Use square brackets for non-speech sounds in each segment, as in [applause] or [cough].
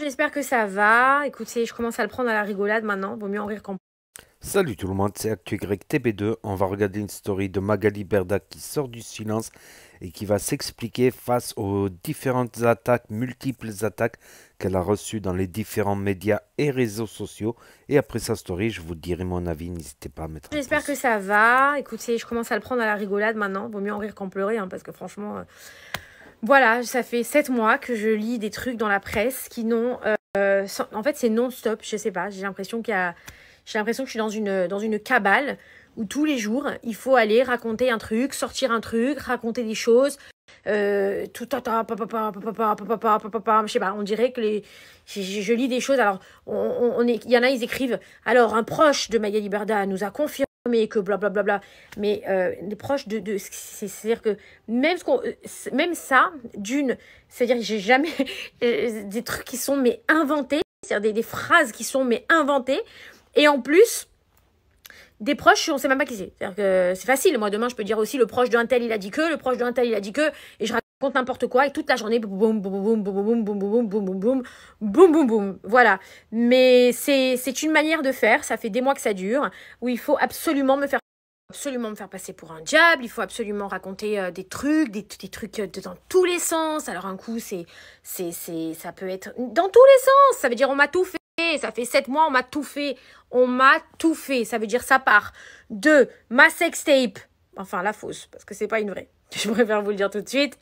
J'espère que ça va. Écoutez, je commence à le prendre à la rigolade maintenant. Vaut mieux en rire qu'en Salut tout le monde, c'est ActuY TB2. On va regarder une story de Magali Berda qui sort du silence et qui va s'expliquer face aux différentes attaques, multiples attaques qu'elle a reçues dans les différents médias et réseaux sociaux. Et après sa story, je vous dirai mon avis. N'hésitez pas à mettre. un J'espère que ça va. Écoutez, je commence à le prendre à la rigolade maintenant. Vaut mieux en rire qu'en pleurer, hein, parce que franchement, euh, voilà, ça fait sept mois que je lis des trucs dans la presse qui n'ont... Euh, en fait, c'est non-stop, je sais pas. J'ai l'impression qu'il y a... J'ai l'impression que je suis dans une, dans une cabale où tous les jours, il faut aller raconter un truc, sortir un truc, raconter des choses. Euh, tout tata, je sais pas, on dirait que les, je, je, je lis des choses, alors, on, on est, il y en a, ils écrivent, alors, un proche de Magali Berda nous a confirmé que blablabla bla, bla, bla. mais euh, les proches de, de c'est à dire que même ce qu'on euh, même ça d'une c'est à dire j'ai jamais [laughs] euh, des trucs qui sont mais inventés c'est à dire des, des phrases qui sont mais inventées et en plus des proches, on sait même pas qui c'est. C'est-à-dire que c'est facile. Moi, demain, je peux dire aussi le proche d'un tel, il a dit que, le proche d'un tel, il a dit que, et je raconte n'importe quoi, et toute la journée, boum, boum, boum, boum, boum, boum, boum, boum, boum, boum, boum, boum. Voilà. Mais c'est, c'est une manière de faire. Ça fait des mois que ça dure, où il faut absolument me faire absolument me faire passer pour un diable, il faut absolument raconter euh, des trucs, des, des trucs euh, dans tous les sens. Alors un coup, c'est, c'est, c'est, ça peut être dans tous les sens. Ça veut dire on m'a tout fait. Ça fait sept mois, on m'a tout fait. On m'a tout fait. Ça veut dire ça part de ma sextape. Enfin, la fausse, parce que c'est pas une vraie. [laughs] Je préfère vous le dire tout de suite.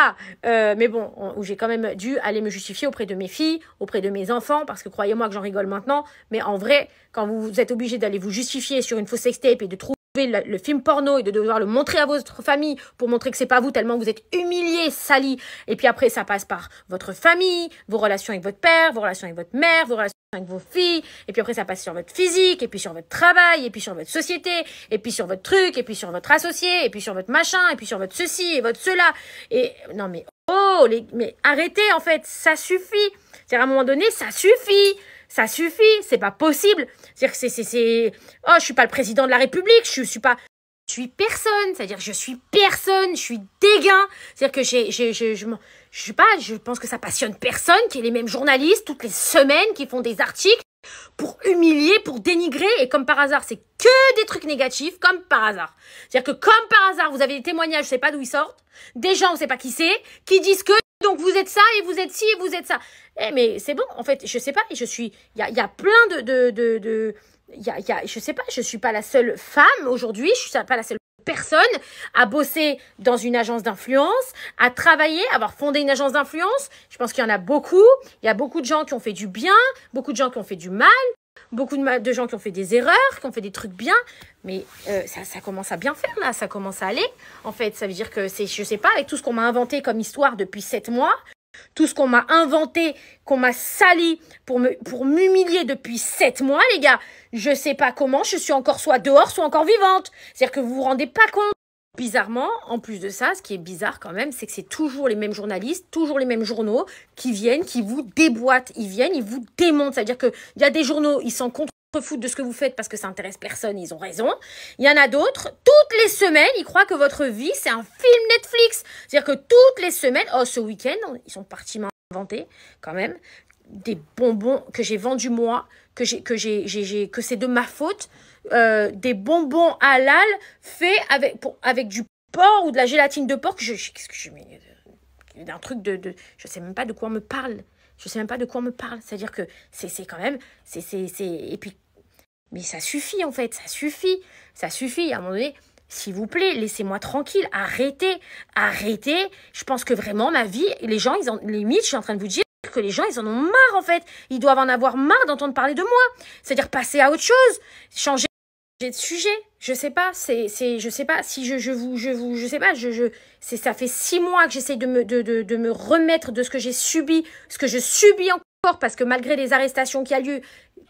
Ah, euh, mais bon, on- où j'ai quand même dû aller me justifier auprès de mes filles, auprès de mes enfants, parce que croyez-moi que j'en rigole maintenant, mais en vrai, quand vous êtes obligé d'aller vous justifier sur une fausse sextape et de trouver le, le film porno et de devoir le montrer à votre famille pour montrer que c'est pas vous tellement vous êtes humilié, sali, et puis après ça passe par votre famille, vos relations avec votre père, vos relations avec votre mère, vos relations avec vos filles, et puis après ça passe sur votre physique, et puis sur votre travail, et puis sur votre société, et puis sur votre truc, et puis sur votre associé, et puis sur votre machin, et puis sur votre ceci, et votre cela. Et non mais oh, mais arrêtez en fait, ça suffit. C'est-à-dire à un moment donné, ça suffit. Ça suffit, c'est pas possible. C'est-à-dire que c'est, c'est, c'est, oh, je suis pas le président de la République, je suis pas, je suis personne. C'est-à-dire, je suis personne, je suis dégain. C'est-à-dire que j'ai, je, je, m'en- je sais pas, je pense que ça passionne personne, qu'il y ait les mêmes journalistes toutes les semaines qui font des articles pour humilier, pour dénigrer, et comme par hasard, c'est que des trucs négatifs, comme par hasard. C'est-à-dire que comme par hasard, vous avez des témoignages, je sais pas d'où ils sortent, des gens, on sait pas qui c'est, qui disent que donc vous êtes ça et vous êtes ci et vous êtes ça. Eh mais c'est bon, en fait, je sais pas, je suis, il y a, y a plein de, de, de, de- y a, y a, je sais pas, je suis pas la seule femme aujourd'hui, je suis pas la seule personne à bosser dans une agence d'influence, à travailler, à avoir fondé une agence d'influence. Je pense qu'il y en a beaucoup. Il y a beaucoup de gens qui ont fait du bien, beaucoup de gens qui ont fait du mal, beaucoup de, de gens qui ont fait des erreurs, qui ont fait des trucs bien. Mais euh, ça, ça commence à bien faire là, ça commence à aller. En fait, ça veut dire que c'est, je sais pas, avec tout ce qu'on m'a inventé comme histoire depuis sept mois, tout ce qu'on m'a inventé, qu'on m'a sali pour me pour m'humilier depuis sept mois, les gars. Je sais pas comment, je suis encore soit dehors, soit encore vivante. C'est-à-dire que vous vous rendez pas compte. Bizarrement, en plus de ça, ce qui est bizarre quand même, c'est que c'est toujours les mêmes journalistes, toujours les mêmes journaux qui viennent, qui vous déboîtent, ils viennent, ils vous démontent. C'est-à-dire qu'il y a des journaux, ils s'en contrefoutent de ce que vous faites parce que ça intéresse personne, ils ont raison. Il y en a d'autres, toutes les semaines, ils croient que votre vie, c'est un film Netflix. C'est-à-dire que toutes les semaines, oh, ce week-end, ils sont partis m'inventer quand même des bonbons que j'ai vendus moi, que j'ai que j'ai que c'est de ma faute, euh, des bonbons halal faits avec avec du porc ou de la gélatine de porc. Je, je- je euh, d'un truc de, de je sais même pas de quoi on me parle. Je sais même pas de quoi on me parle. C'est-à-dire que c'est quand même c'est et puis mais ça suffit en fait, ça suffit, ça suffit. À un moment donné, s'il vous plaît, laissez-moi tranquille, arrêtez, arrêtez. Je pense que vraiment ma vie, les gens, ils limite, je suis en train de vous dire que les gens, ils en ont marre en fait. Ils doivent en avoir marre d'entendre parler de moi. C'est-à-dire passer à autre chose, changer de sujet. Je sais pas, c'est, c'est, je sais pas si je, je vous, je vous, je sais pas, je, je, c'est, ça fait six mois que j'essaye de me, de, me remettre de ce que j'ai subi, ce que je subis encore, parce que malgré les arrestations qui a lieu,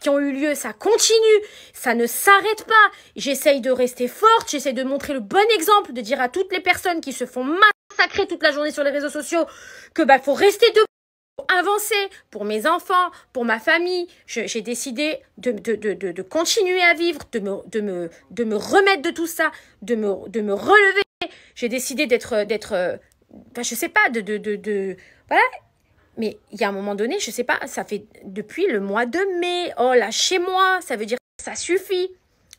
ont eu lieu, ça continue, ça ne s'arrête pas. J'essaye de rester forte, j'essaye de montrer le bon exemple, de dire à toutes les personnes qui se font massacrer toute la journée sur les réseaux sociaux que bah faut rester debout avancer pour mes enfants, pour ma famille. J'ai décidé de, de, de, de, continuer à vivre, de me, de, me, de me remettre de tout ça, de me, de me relever. J'ai décidé d'être, d'être, enfin, je sais pas, de, de, de, voilà. mais il y a un moment donné, je sais pas, ça fait depuis le mois de mai. Oh, lâchez-moi, ça veut dire ça suffit.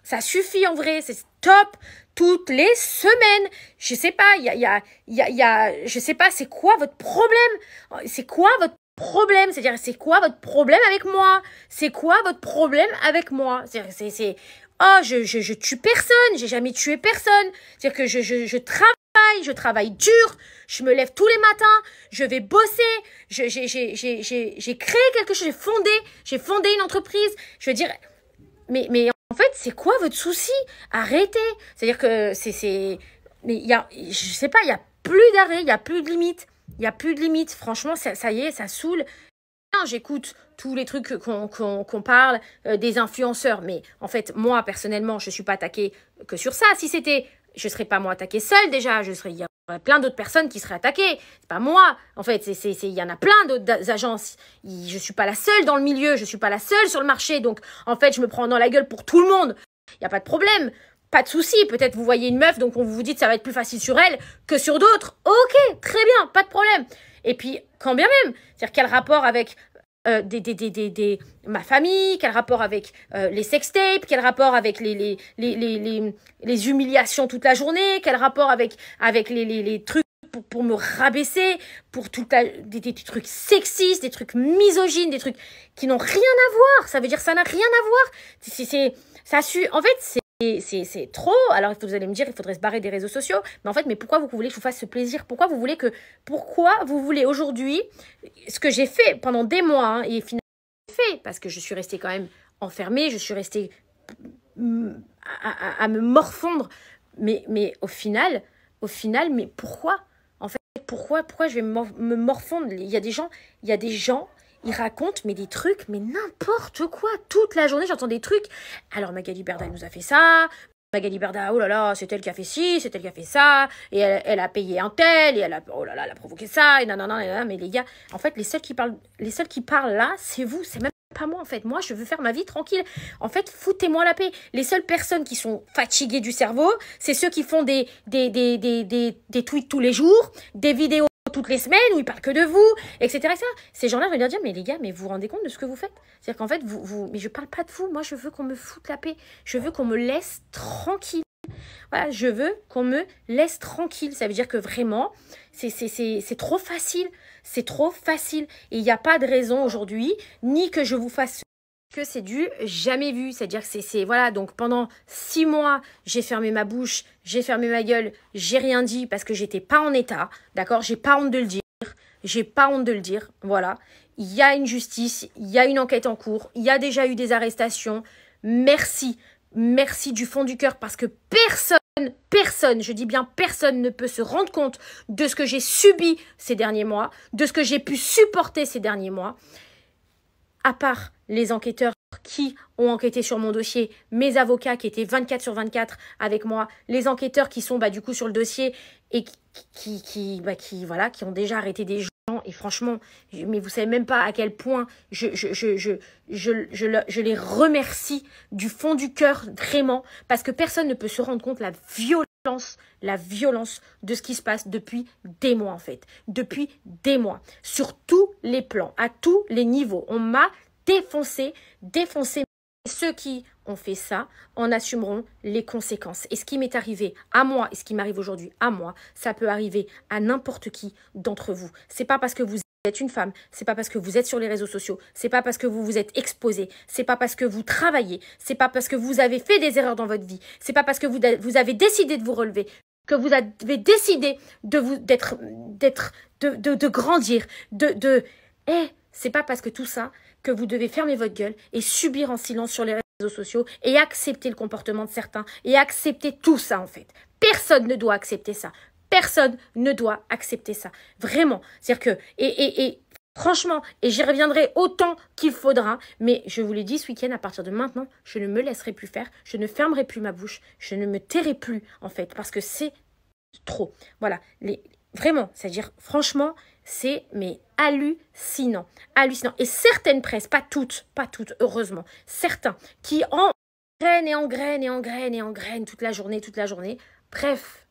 Ça suffit en vrai, c'est top toutes les semaines. Je sais pas, il y a, y, a, y, y a, je sais pas, c'est quoi votre problème? C'est quoi votre problème? C'est-à-dire, c'est quoi votre problème avec moi? C'est quoi votre problème avec moi? C'est, c'est, oh, je, je, je tue personne, j'ai jamais tué personne. C'est-à-dire que je, je, je travaille je travaille dur, je me lève tous les matins, je vais bosser, j'ai créé quelque chose, j'ai fondé, j'ai fondé une entreprise. Je veux dire, mais, mais en fait, c'est quoi votre souci? Arrêtez. C'est-à-dire que c'est... Mais il y a, je sais pas, il y a plus d'arrêt, il y a plus de limites. Il y a plus de limites. Franchement, ça, ça y est, ça saoule. J'écoute tous les trucs qu'on parle euh, des influenceurs, mais en fait, moi, personnellement, je ne suis pas attaquée que sur ça. Si c'était je ne serais pas moi attaquée seule déjà, je serais, il y aurait plein d'autres personnes qui seraient attaquées. C'est pas moi. En fait, c'est, il y en a plein d'autres agences. Je suis pas la seule dans le milieu, je suis pas la seule sur le marché. Donc, en fait, je me prends dans la gueule pour tout le monde. Il n'y a pas de problème. Pas de souci. Peut-être vous voyez une meuf, donc on vous dit que ça va être plus facile sur elle que sur d'autres. Ok, très bien, pas de problème. Et puis, quand bien même, c'est-à-dire quel rapport avec euh, des, ma famille, quel rapport avec euh, les sextapes, quel rapport avec les, humiliations toute la journée, quel rapport avec, avec les, trucs pour, me rabaisser, pour tout des, des, trucs sexistes, des trucs misogynes, des trucs qui n'ont rien à voir. Ça veut dire ça n'a rien à voir. C'est, ça su, en fait, c'est c'est trop. Alors vous allez me dire, il faudrait se barrer des réseaux sociaux. Mais en fait, mais pourquoi vous voulez que je vous fasse ce plaisir? Pourquoi vous voulez que, pourquoi vous voulez aujourd'hui ce que j'ai fait pendant des mois hein, et finalement fait? Parce que je suis restée quand même enfermée, je suis restée mm, à, me morfondre. Mais, mais au final, au final, mais pourquoi? En fait, pourquoi, pourquoi je vais me morfondre? Il y a des gens, il y a des gens il raconte mais des trucs, mais n'importe quoi. Toute la journée, j'entends des trucs. Alors Magali Berda, elle nous a fait ça. Magali Berda, oh là là, c'est elle qui a fait ci, c'est elle qui a fait ça, et elle, a payé un tel, et elle a, oh là là, elle provoqué ça, et non, non, non, mais les gars, en fait, les seuls qui parlent, les seuls qui parlent là, c'est vous, c'est même pas moi en fait. Moi, je veux faire ma vie tranquille. En fait, foutez-moi la paix. Les seules personnes qui sont fatiguées du cerveau, c'est ceux qui font des, des, des, des, des, des tweets tous les jours, des vidéos toutes les semaines où il parle que de vous, etc. etc. Ces gens-là, je vais leur dire, mais les gars, mais vous vous rendez compte de ce que vous faites? C'est-à-dire qu'en fait, vous, vous, mais je parle pas de vous. Moi, je veux qu'on me foute la paix. Je veux qu'on me laisse tranquille. Voilà, je veux qu'on me laisse tranquille. Ça veut dire que vraiment, c'est trop facile. C'est trop facile. Et il n'y a pas de raison aujourd'hui, ni que je vous fasse que c'est du jamais vu. C'est-à-dire que c'est, voilà, donc pendant six mois, j'ai fermé ma bouche, j'ai fermé ma gueule, j'ai rien dit parce que j'étais pas en état, d'accord? J'ai pas honte de le dire, j'ai pas honte de le dire, voilà. Il y a une justice, il y a une enquête en cours, il y a déjà eu des arrestations. Merci, merci du fond du cœur parce que personne, personne, je dis bien personne ne peut se rendre compte de ce que j'ai subi ces derniers mois, de ce que j'ai pu supporter ces derniers mois à part les enquêteurs qui ont enquêté sur mon dossier, mes avocats qui étaient 24 sur 24 avec moi, les enquêteurs qui sont bah, du coup sur le dossier et qui, qui, bah, qui, voilà, qui ont déjà arrêté des gens. Et franchement, mais vous savez même pas à quel point je, je, je, je, je, je les remercie du fond du cœur, vraiment, parce que personne ne peut se rendre compte la violence la violence de ce qui se passe depuis des mois en fait, depuis des mois, sur tous les plans, à tous les niveaux. On m'a défoncé, défoncé. Ceux qui ont fait ça en assumeront les conséquences. Et ce qui m'est arrivé à moi et ce qui m'arrive aujourd'hui à moi, ça peut arriver à n'importe qui d'entre vous. C'est pas parce que vous êtes une femme, c'est pas parce que vous êtes sur les réseaux sociaux, c'est pas parce que vous vous êtes exposé, c'est pas parce que vous travaillez, c'est pas parce que vous avez fait des erreurs dans votre vie, c'est pas parce que vous, vous avez décidé de vous relever, que vous avez décidé de vous d'être grandir, de de eh, c'est pas parce que tout ça que vous devez fermer votre gueule et subir en silence sur les réseaux sociaux et accepter le comportement de certains et accepter tout ça en fait. Personne ne doit accepter ça. Personne ne doit accepter ça. Vraiment. C'est-à-dire que, et, franchement, et j'y reviendrai autant qu'il faudra, mais je vous l'ai dit ce week-end, à partir de maintenant, je ne me laisserai plus faire, je ne fermerai plus ma bouche, je ne me tairai plus, en fait, parce que c'est trop. Voilà. Les, vraiment, c'est-à-dire, franchement, c'est mais hallucinant, hallucinant. Et certaines presses, pas toutes, pas toutes, heureusement, certains qui engrainent et engrainent et engrainent et engrainent toute la journée, toute la journée. Bref,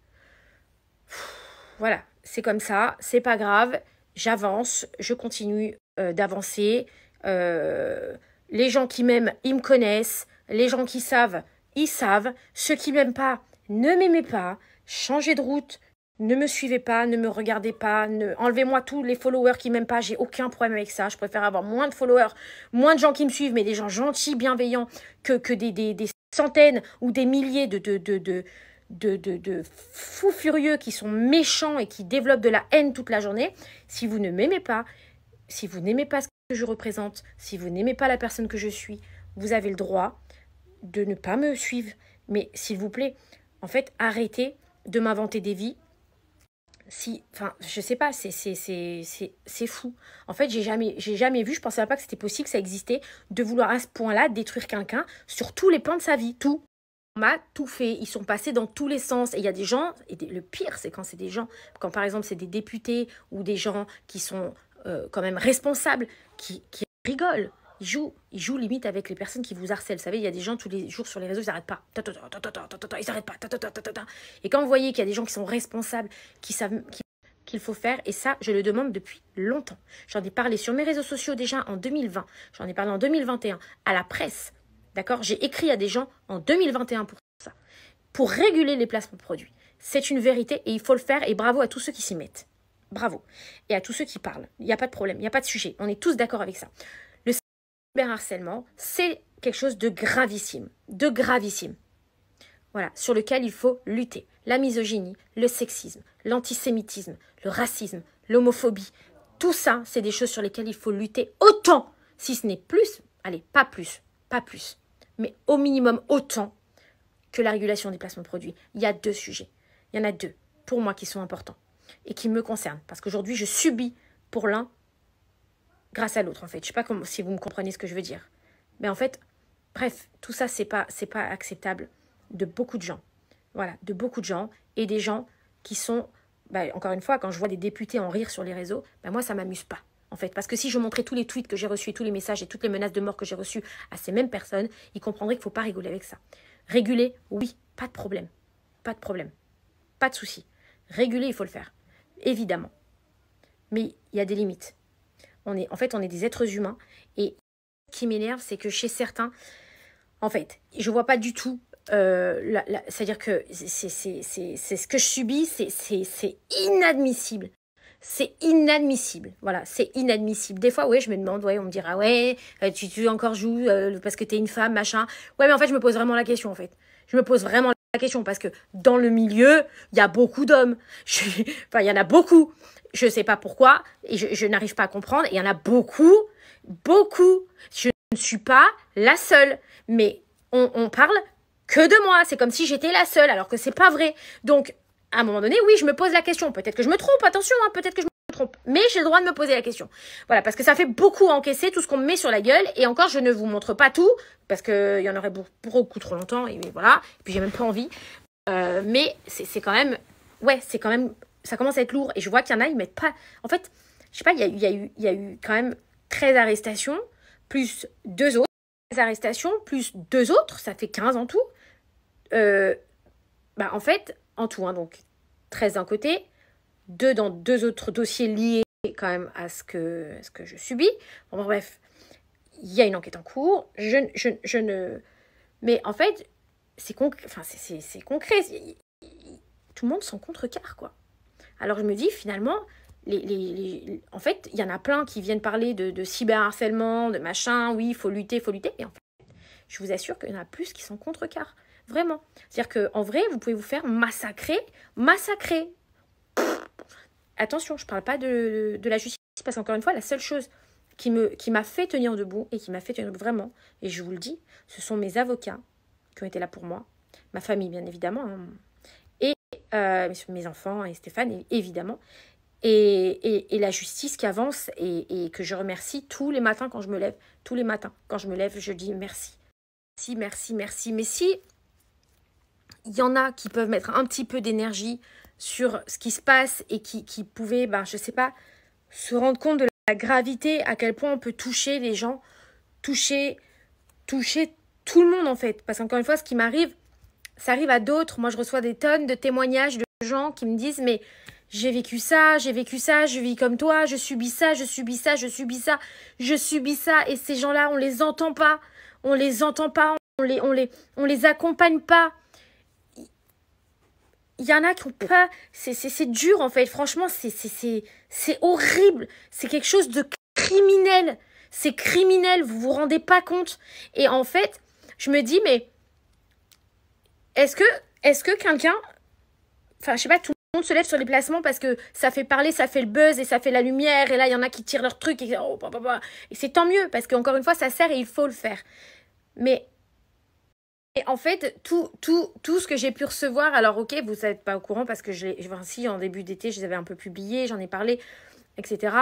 voilà, c'est comme ça, c'est pas grave. j'avance, je continue euh, d'avancer. Euh, les gens qui m'aiment, ils me connaissent. Les gens qui savent, ils savent. Ceux qui m'aiment pas, ne m'aimez pas. Changez de route. Ne me suivez pas, ne me regardez pas, enlevez-moi tous les followers qui m'aiment pas, j'ai aucun problème avec ça. Je préfère avoir moins de followers, moins de gens qui me suivent, mais des gens gentils, bienveillants, que, des, centaines ou des milliers de de, de, de, fous furieux qui sont méchants et qui développent de la haine toute la journée, si vous ne m'aimez pas, si vous n'aimez pas ce que je représente, si vous n'aimez pas la personne que je suis, vous avez le droit de ne pas me suivre. Mais s'il vous plaît, en fait, arrêtez de m'inventer des vies. Si, enfin, je sais pas, c'est c'est fou. En fait, j'ai jamais, j'ai jamais vu, je pensais pas que c'était possible, que ça existait, de vouloir à ce point-là détruire quelqu'un sur tous les plans de sa vie, tout m'a tout fait. Ils sont passés dans tous les sens. Et il y a des gens, et le pire, c'est quand c'est des gens, quand par exemple c'est des députés ou des gens qui sont euh, quand même responsables, qui, qui rigolent. Ils jouent, ils jouent limite avec les personnes qui vous harcèlent. Vous savez, il y a des gens tous les jours sur les réseaux, ils n'arrêtent pas. Ils n'arrêtent pas. Et quand vous voyez qu'il y a des gens qui sont responsables, qui savent qu'il faut faire, et ça, je le demande depuis longtemps. J'en ai parlé sur mes réseaux sociaux déjà en 2020, j'en ai parlé en 2021, à la presse, D'accord? J'ai écrit à des gens en 2021 pour ça. Pour réguler les placements produits. C'est une vérité et il faut le faire et bravo à tous ceux qui s'y mettent. Bravo. Et à tous ceux qui parlent. Il n'y a pas de problème, il n'y a pas de sujet. On est tous d'accord avec ça. Le cyberharcèlement, c'est quelque chose de gravissime. De gravissime. Voilà, sur lequel il faut lutter. La misogynie, le sexisme, l'antisémitisme, le racisme, l'homophobie. Tout ça, c'est des choses sur lesquelles il faut lutter autant, si ce n'est plus, allez, pas plus, pas plus, mais au minimum autant que la régulation des placements produits. Il y a deux sujets. Il y en a deux, pour moi, qui sont importants et qui me concernent. Parce qu'aujourd'hui, je subis pour l'un grâce à l'autre, en fait. Je ne sais pas si vous me comprenez ce que je veux dire. Mais en fait, bref, tout ça, c'est pas, c'est pas acceptable de beaucoup de gens. Voilà, de beaucoup de gens et des gens qui sont, bah, encore une fois, quand je vois des députés en rire sur les réseaux, bah, moi, ça m'amuse pas en fait. Parce que si je montrais tous les tweets que j'ai reçus, tous les messages et toutes les menaces de mort que j'ai reçues à ces mêmes personnes, ils comprendraient qu'il ne faut pas rigoler avec ça. Réguler, oui, pas de problème. Pas de problème. Pas de souci. Réguler, il faut le faire. Évidemment. Mais il y a des limites. On est, en fait, on est des êtres humains. Et ce qui m'énerve, c'est que chez certains, en fait, je ne vois pas du tout euh, c'est-à-dire que c'est ce que je subis, c'est inadmissible. C'est inadmissible. Voilà, c'est inadmissible. Des fois, ouais, je me demande, ouais, on me dira, ouais, euh, tu, tu encore joues euh, parce que t'es une femme, machin. Ouais, mais en fait, je me pose vraiment la question, en fait. Je me pose vraiment la question parce que dans le milieu, il y a beaucoup d'hommes. [laughs] Enfin, il y en a beaucoup. Je ne sais pas pourquoi et je, n'arrive pas à comprendre. Il y en a beaucoup, beaucoup. Je ne suis pas la seule. Mais on, on parle que de moi. C'est comme si j'étais la seule, alors que c'est pas vrai. Donc, à un moment donné, oui, je me pose la question. Peut-être que je me trompe, attention, hein, peut-être que je me trompe. Mais j'ai le droit de me poser la question. Voilà, parce que ça fait beaucoup encaisser tout ce qu'on me met sur la gueule. Et encore, je ne vous montre pas tout, parce qu'il y en aurait beaucoup trop longtemps. Et voilà. Et puis j'ai même pas envie. Euh, mais c'est quand même. Ouais, c'est quand même. Ça commence à être lourd. Et je vois qu'il y en a, ils mettent pas. En fait, je sais pas, il y a, y, a eu, y a eu quand même 13 arrestations, plus deux autres. 13 arrestations, plus deux autres, ça fait 15 en tout. Euh, bah, en fait, en tout, hein, donc 13 d'un côté, deux dans deux autres dossiers liés quand même à ce que, ce que je subis. Bref, il y a une enquête en cours. Je, je, je ne. Mais en fait, c'est concret. Enfin, concret. Tout le monde s'en contrecarre, quoi. Alors je me dis, finalement, les, les, en fait, il y en a plein qui viennent parler de, de cyberharcèlement, de machin, oui, il faut lutter, il faut lutter. Et en fait, je vous assure qu'il y en a plus qui s'en contrecarrent. Vraiment. C'est-à-dire qu'en vrai, vous pouvez vous faire massacrer, massacrer. Attention, je ne parle pas de, la justice, parce qu'encore une fois, la seule chose qui m'a qui fait tenir debout, et qui m'a fait tenir debout vraiment, et je vous le dis, ce sont mes avocats qui ont été là pour moi, ma famille bien évidemment, hein, et euh, mes enfants et Stéphane évidemment, et, la justice qui avance et, et, que je remercie tous les matins quand je me lève. Tous les matins, quand je me lève, je dis merci. Merci, merci, merci. Mais si il y en a qui peuvent mettre un petit peu d'énergie sur ce qui se passe et qui, qui pouvaient, ben, je sais pas, se rendre compte de la gravité, à quel point on peut toucher les gens, toucher, toucher tout le monde en fait. Parce qu'encore une fois, ce qui m'arrive, ça arrive à d'autres. Moi, je reçois des tonnes de témoignages de gens qui me disent, mais, j'ai vécu ça, j'ai vécu ça, je vis comme toi, je subis ça, je subis ça, je subis ça, je subis ça. Et ces gens-là, on les entend pas, on les entend pas, on les, on les, on les accompagne pas. Il y en a qui ont pas. C'est dur en fait. Franchement, c'est horrible. C'est quelque chose de criminel. C'est criminel. Vous vous rendez pas compte. Et en fait, je me dis, mais est-ce que, est que quelqu'un. Enfin, je sais pas, tout le monde se lève sur les placements parce que ça fait parler, ça fait le buzz et ça fait la lumière. Et là, il y en a qui tirent leur truc. Et, oh, et c'est tant mieux parce qu'encore une fois, ça sert et il faut le faire. Mais et en fait, tout, tout, tout ce que j'ai pu recevoir, alors ok, vous n'êtes pas au courant parce que je l'ai, si en début d'été, je les avais un peu publiés, j'en ai parlé, etc.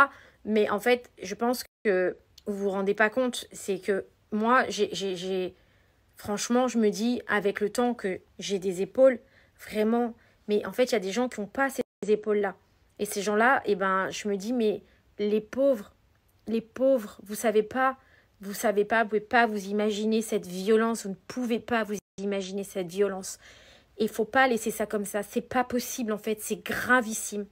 Mais en fait, je pense que vous vous rendez pas compte, c'est que moi, j'ai, franchement, je me dis, avec le temps que j'ai des épaules, vraiment, mais en fait, il y a des gens qui n'ont pas ces épaules-là. Et ces gens-là, eh ben, je me dis, mais les pauvres, les pauvres, vous savez pas vous savez pas, vous pouvez pas vous imaginer cette violence, vous ne pouvez pas vous imaginer cette violence. Et il faut pas laisser ça comme ça, c'est pas possible en fait, c'est gravissime.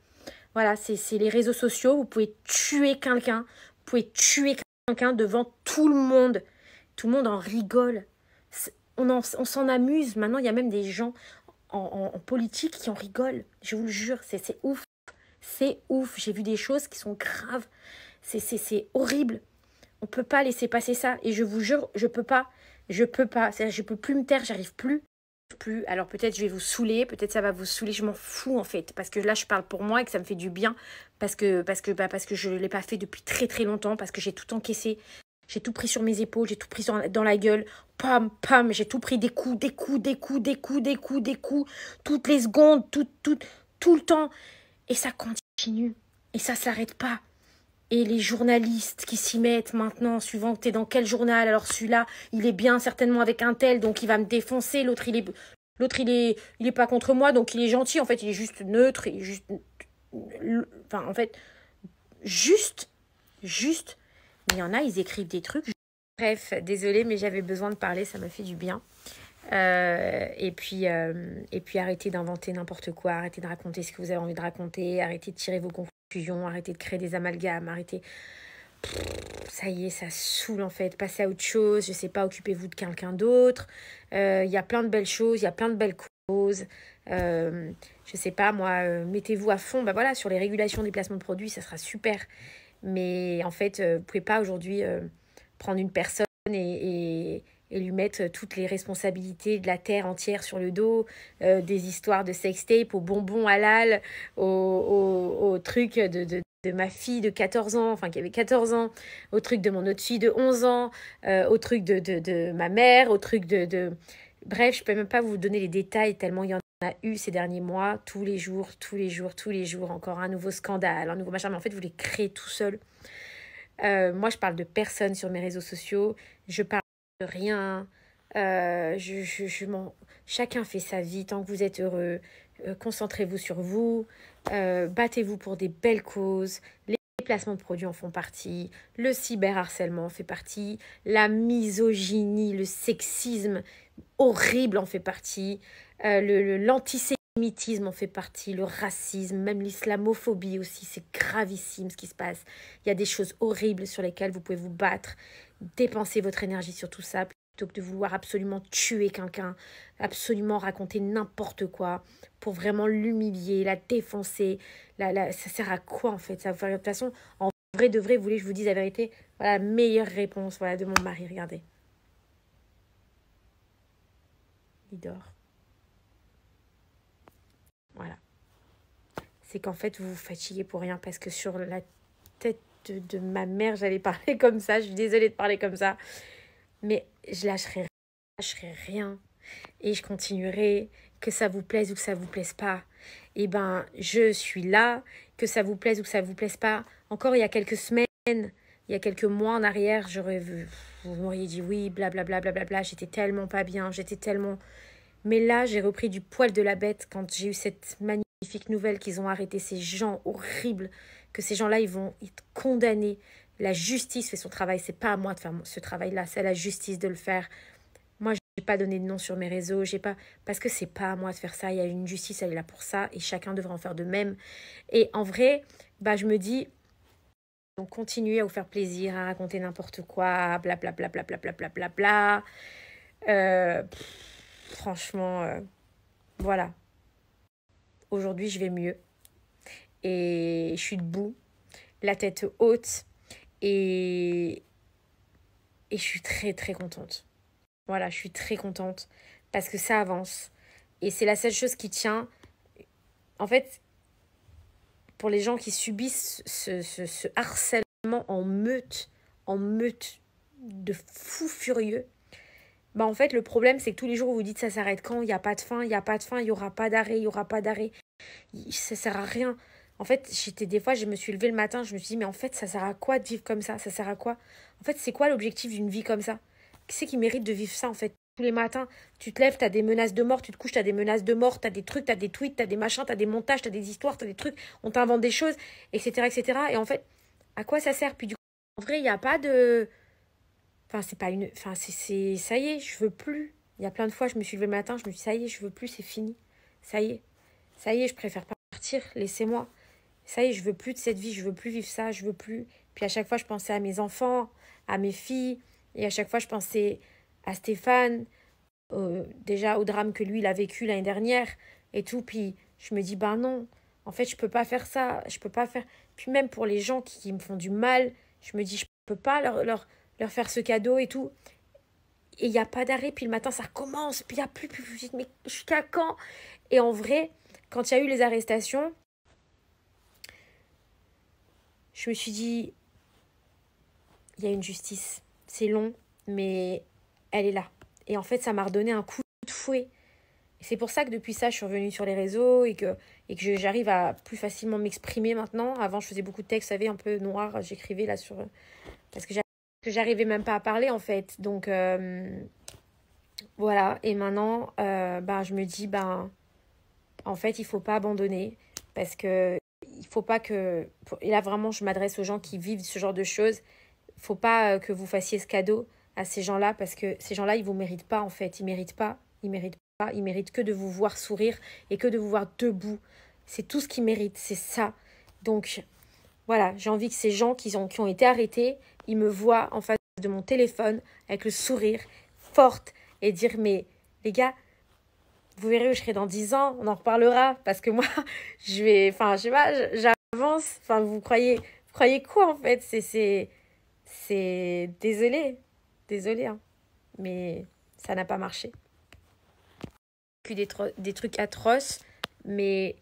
Voilà, c'est les réseaux sociaux, vous pouvez tuer quelqu'un, vous pouvez tuer quelqu'un devant tout le monde. Tout le monde en rigole. On, s'en amuse. Maintenant, il y a même des gens en, en politique qui en rigolent. Je vous le jure, c'est ouf. C'est ouf. J'ai vu des choses qui sont graves. C'est horrible. On peut pas laisser passer ça. Et je vous jure, je peux pas. Je peux pas. Je peux plus me taire, j'arrive plus. Plus. Alors peut-être je vais vous saouler, peut-être ça va vous saouler, je m'en fous en fait. Parce que là je parle pour moi et que ça me fait du bien. Parce que, parce que, bah, que je ne l'ai pas fait depuis très très longtemps, parce que j'ai tout encaissé. J'ai tout pris sur mes épaules, j'ai tout pris dans la gueule. Pam, pam, j'ai tout pris des coups, des coups, des coups, des coups, des coups, des coups, toutes les secondes, tout, tout, tout le temps. Et ça continue. Et ça s'arrête pas. Et les journalistes qui s'y mettent maintenant, suivant que tu es dans quel journal, alors celui-là, il est bien certainement avec un tel, donc il va me défoncer, l'autre il est l'autre il est il est pas contre moi, donc il est gentil, en fait, il est juste neutre, il est juste enfin en fait juste juste mais il y en a, ils écrivent des trucs. Bref, désolée, mais j'avais besoin de parler, ça m'a fait du bien. Euh, et puis euh, et puis arrêtez d'inventer n'importe quoi, arrêtez de raconter ce que vous avez envie de raconter, arrêtez de tirer vos conclusions arrêtez de créer des amalgames, arrêtez. ça y est, ça saoule en fait. Passez à autre chose, je sais pas, occupez-vous de quelqu'un d'autre. Euh, il y a plein de belles choses, il y a plein de belles causes. Euh, je sais pas, moi, euh, mettez-vous à fond bah voilà, sur les régulations des placements de produits, ça sera super. Mais en fait, vous pouvez pas aujourd'hui prendre une personne et, lui mettre toutes les responsabilités de la terre entière sur le dos, des histoires de sextape, aux bonbons halal, aux, aux, trucs de, de, de, ma fille de 14 ans, enfin qui avait 14 ans, au truc de mon autre fille de 11 ans, au truc de, de, ma mère, au truc de. Bref, je peux même pas vous donner les détails tellement il y en a eu ces derniers mois, tous les jours, tous les jours, tous les jours, encore un nouveau scandale, un nouveau machin, mais en fait, vous les créez tout seul. moi, je parle de personne sur mes réseaux sociaux, je parle rien, euh, je, Chacun fait sa vie tant que vous êtes heureux. Euh, concentrez-vous sur vous. Euh, battez-vous pour des belles causes. Les placements de produits en font partie. Le cyberharcèlement en fait partie. La misogynie, le sexisme horrible en fait partie. le l'antisémitisme en fait partie. Le racisme, même l'islamophobie aussi. C'est gravissime ce qui se passe. Il y a des choses horribles sur lesquelles vous pouvez vous battre. Dépensez votre énergie sur tout ça plutôt que de vouloir absolument tuer quelqu'un, absolument raconter n'importe quoi pour vraiment l'humilier, la défoncer. La, la, ça sert à quoi en fait? Ça, De toute façon, en vrai de vrai, vous voulez que je vous dise la vérité? Voilà la meilleure réponse voilà, de mon mari, regardez. Il dort. Voilà. C'est qu'en fait, vous vous fatiguez pour rien parce que sur la tête de, de ma mère, j'allais parler [laughs] comme ça. Je suis désolée de parler comme ça. Mais je lâcherai, lâcherai rien. Et je continuerai, que ça vous plaise ou que ça vous plaise pas. Eh ben, je suis là, que ça vous plaise ou que ça vous plaise pas. Encore il y a quelques semaines, il y a quelques mois en arrière, j'aurais vous m'auriez dit oui, blablabla, bla, bla, bla, j'étais tellement pas bien, j'étais tellement... Mais là, j'ai repris du poil de la bête quand j'ai eu cette magnifique nouvelle qu'ils ont arrêté ces gens horribles, que ces gens-là, ils vont être condamnés. La justice fait son travail. C'est pas à moi de faire ce travail-là. C'est à la justice de le faire. Moi, j'ai pas donné de nom sur mes réseaux. J'ai pas parce que c'est pas à moi de faire ça. Il y a une justice, elle est là pour ça, et chacun devrait en faire de même. Et en vrai, bah, je me dis, donc continuez à vous faire plaisir, à raconter n'importe quoi, bla bla bla Bla, bla, bla, euh, franchement, euh, voilà. Aujourd'hui, je vais mieux. Et je suis debout, la tête haute. Et, et je suis très très contente. Voilà, je suis très contente parce que ça avance. Et c'est la seule chose qui tient. En fait, pour les gens qui subissent ce, ce, ce harcèlement en meute, en meute de fous furieux, bah en fait, le problème, c'est que tous les jours, vous vous dites ça s'arrête quand? Il n'y a pas de fin, il n'y a pas de fin, il n'y aura pas d'arrêt, il n'y aura pas d'arrêt. Ça sert à rien. En fait, j'étais des fois, je me suis levée le matin, je me suis dit, mais en fait, ça sert à quoi de vivre comme ça? Ça sert à quoi? En fait, c'est quoi l'objectif d'une vie comme ça? Qui c'est qui mérite de vivre ça, en fait? Tous les matins, tu te lèves, tu as des menaces de mort, tu te couches, tu as des menaces de mort, tu as des trucs, tu as des tweets, tu as des machins, tu as des montages, tu as des histoires, tu as des trucs, on t'invente des choses, etc., etc. Et en fait, à quoi ça sert? Puis du coup, en vrai, il n'y a pas de... Enfin, c'est pas une... Enfin, c'est... Ça y est, je veux plus. Il y a plein de fois, je me suis levée le matin, je me suis dit, ça y est, je veux plus, c'est fini. Ça y est. Ça y est, je préfère partir, laissez-moi. Ça y est, je veux plus de cette vie, je veux plus vivre ça, je veux plus. Puis à chaque fois, je pensais à mes enfants, à mes filles, et à chaque fois, je pensais à Stéphane, déjà au drame que lui, il a vécu l'année dernière, et tout. Puis je me dis, ben non, en fait, je peux pas faire ça, je peux pas faire. Puis même pour les gens qui, qui me font du mal, je me dis, je peux pas leur, leur, leur faire ce cadeau et tout et il n'y a pas d'arrêt, puis le matin ça recommence, puis il n'y a plus, plus, plus, mais jusqu'à quand? Et en vrai, quand il y a eu les arrestations, je me suis dit, il y a une justice, c'est long, mais elle est là. Et en fait, ça m'a redonné un coup de fouet. C'est pour ça que depuis ça, je suis revenue sur les réseaux et que, et que j'arrive à plus facilement m'exprimer maintenant. Avant, je faisais beaucoup de textes, vous savez, un peu noir, j'écrivais là sur... Parce que que j'arrivais même pas à parler en fait. Donc euh, voilà, et maintenant, euh, ben, je me dis, ben, en fait, il faut pas abandonner parce que il faut pas que. Et là, vraiment, je m'adresse aux gens qui vivent ce genre de choses. Faut pas euh, que vous fassiez ce cadeau à ces gens-là parce que ces gens-là, ils vous méritent pas en fait. Ils méritent pas. Ils méritent pas. Ils méritent que de vous voir sourire et que de vous voir debout. C'est tout ce qu'ils méritent. C'est ça. Donc, voilà, j'ai envie que ces gens qui ont, qui ont été arrêtés, ils me voient en face de mon téléphone avec le sourire forte et dire mais les gars, vous verrez où je serai dans 10 ans, on en reparlera parce que moi [laughs] je vais enfin je sais pas, j'avance, enfin vous croyez vous croyez quoi en fait? C'est c'est c'est désolé, désolé hein. mais ça n'a pas marché. Puis des, des trucs atroces mais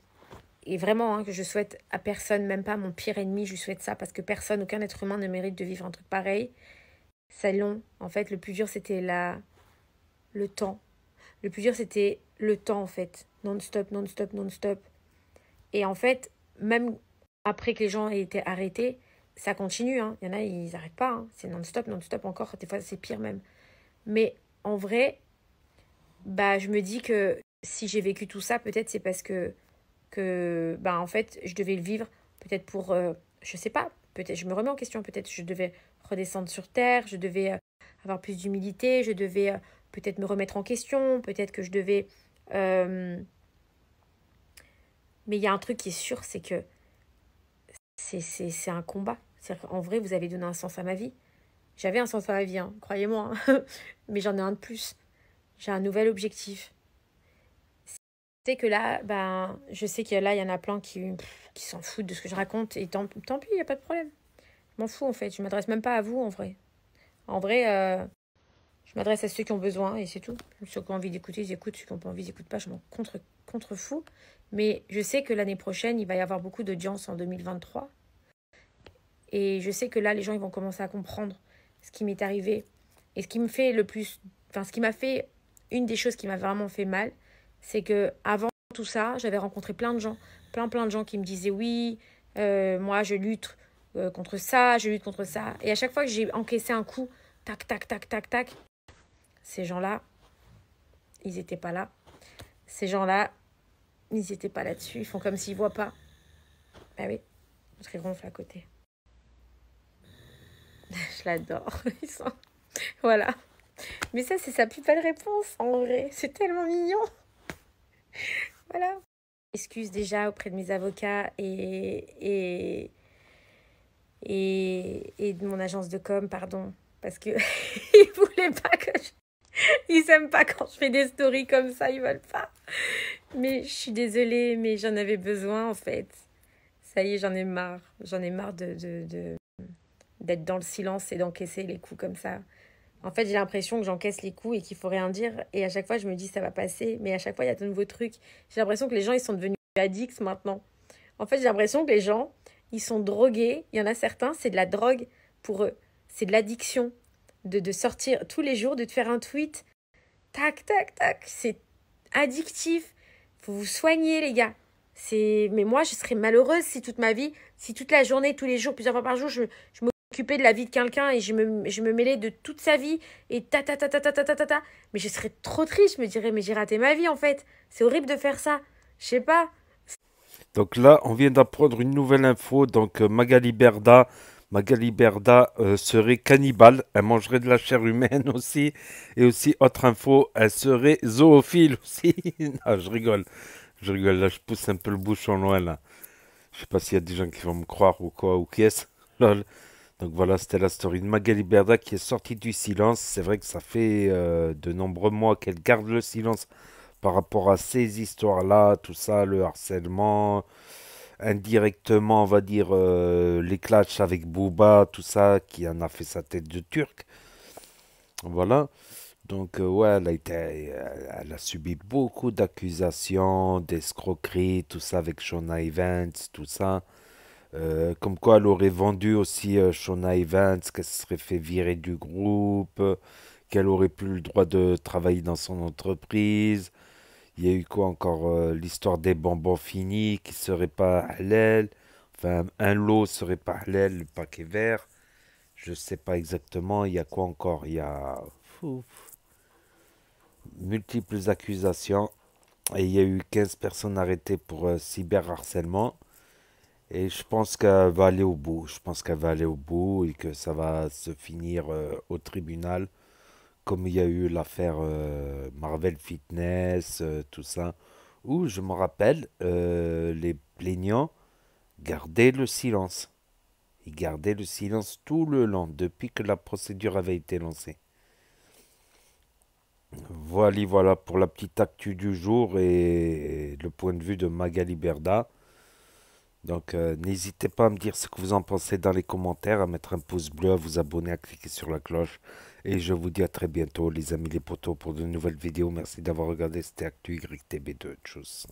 et vraiment hein, que je souhaite à personne, même pas mon pire ennemi, je lui souhaite ça parce que personne, aucun être humain ne mérite de vivre un truc pareil. C'est long. En fait, le plus dur, c'était la... le temps. Le plus dur, c'était le temps, en fait. Non-stop, non-stop, non-stop. Et en fait, même après que les gens aient été arrêtés, ça continue. Hein. Il y en a, ils n'arrêtent pas. Hein. C'est non-stop, non-stop encore. Des fois, c'est pire même. Mais en vrai, bah, je me dis que si j'ai vécu tout ça, peut-être c'est parce que que ben en fait je devais le vivre peut-être pour euh, je sais pas peut-être je me remets en question peut-être je devais redescendre sur terre je devais euh, avoir plus d'humilité je devais euh, peut-être me remettre en question peut-être que je devais mais il y a un truc qui est sûr c'est que c'est c'est un combat c'est en vrai vous avez donné un sens à ma vie j'avais un sens à ma vie hein, croyez-moi hein. [laughs] mais j'en ai un de plus j'ai un nouvel objectif sais que là, ben, je sais que là, il y en a plein qui, qui s'en foutent de ce que je raconte. Et tant, tant pis, il n'y a pas de problème. Je m'en fous, en fait. Je m'adresse même pas à vous, en vrai. En vrai, euh, je m'adresse à ceux qui ont besoin et c'est tout. Ceux qui ont envie d'écouter, ils écoutent. Ceux qui n'ont pas envie, ils n'écoutent pas. Je m'en contre, contre. Mais je sais que l'année prochaine, il va y avoir beaucoup d'audience en 2023. Et je sais que là, les gens, ils vont commencer à comprendre ce qui m'est arrivé. Et ce qui me fait le plus... Enfin, ce qui m'a fait... Une des choses qui m'a vraiment fait mal, c'est que avant tout ça, j'avais rencontré plein de gens, plein plein de gens qui me disaient oui, euh, moi je lutte euh, contre ça, je lutte contre ça. Et à chaque fois que j'ai encaissé un coup, tac, tac, tac, tac, tac, ces gens-là, ils n'étaient pas là. Ces gens-là, ils n'étaient pas là-dessus. Ils font comme s'ils ne voient pas. Ben oui, je ronfle à côté. [laughs] je l'adore. [laughs] Voilà. Mais ça, c'est sa plus belle réponse, en vrai. C'est tellement mignon. [laughs] voilà. Excuse déjà auprès de mes avocats et, et, et, et de mon agence de com, pardon. Parce que ils voulaient pas que je... [laughs] Ils aiment pas quand je fais des stories comme ça, ils veulent pas. Mais je suis désolée, mais j'en avais besoin en fait. Ça y est, j'en ai marre. J'en ai marre de, de, de d'être dans le silence et d'encaisser les coups comme ça. En fait, j'ai l'impression que j'encaisse les coups et qu'il faut rien dire. Et à chaque fois, je me dis ça va passer. Mais à chaque fois, il y a de nouveaux trucs. J'ai l'impression que les gens, ils sont devenus addicts maintenant. En fait, j'ai l'impression que les gens, ils sont drogués. Il y en a certains, c'est de la drogue pour eux. C'est de l'addiction. De, de sortir tous les jours, de te faire un tweet. Tac, tac, tac. C'est addictif. Faut vous soigner, les gars. C'est, mais moi, je serais malheureuse si toute ma vie, si toute la journée, tous les jours, plusieurs fois par jour, je, je m'occupais de la vie de quelqu'un et je me, je me mêlais de toute sa vie et ta ta ta ta ta ta ta ta ta. Mais je serais trop triste, je me dirais, mais j'ai raté ma vie en fait. C'est horrible de faire ça. Je sais pas. Donc là, on vient d'apprendre une nouvelle info. Donc euh, Magali Berda, Magali Berda euh, serait cannibale. Elle mangerait de la chair humaine [laughs] aussi. Et aussi, autre info, elle serait zoophile aussi. [laughs] non, je rigole. Je rigole. Là, je pousse un peu le bouchon loin là. Je sais pas s'il y a des gens qui vont me croire ou quoi, ou qui est-ce. Donc voilà, c'était la story de Magali Berda qui est sortie du silence. C'est vrai que ça fait euh, de nombreux mois qu'elle garde le silence par rapport à ces histoires-là, tout ça, le harcèlement, indirectement, on va dire, euh, les clashs avec Booba, tout ça, qui en a fait sa tête de turc. Voilà. Donc, euh, ouais, elle a, été, elle a subi beaucoup d'accusations, d'escroqueries, tout ça avec Shona Evans, tout ça. Euh, comme quoi elle aurait vendu aussi euh, Shona Evans, qu'elle se serait fait virer du groupe, qu'elle aurait plus le droit de travailler dans son entreprise. Il y a eu quoi encore euh, L'histoire des bonbons finis qui serait pas halal. Enfin, un lot serait pas halal, le paquet vert. Je sais pas exactement. Il y a quoi encore? Il y a multiples accusations. Et il y a eu 15 personnes arrêtées pour euh, cyberharcèlement. Et je pense qu'elle va aller au bout. Je pense qu'elle va aller au bout et que ça va se finir euh, au tribunal. Comme il y a eu l'affaire euh, Marvel Fitness, euh, tout ça. Où je me rappelle, euh, les plaignants gardaient le silence. Ils gardaient le silence tout le long, depuis que la procédure avait été lancée. Voilà, voilà pour la petite actu du jour et le point de vue de Magali Berda. Donc n'hésitez pas à me dire ce que vous en pensez dans les commentaires, à mettre un pouce bleu, à vous abonner, à cliquer sur la cloche. Et je vous dis à très bientôt les amis les potos pour de nouvelles vidéos. Merci d'avoir regardé, c'était ActuYTB2. Tchuss.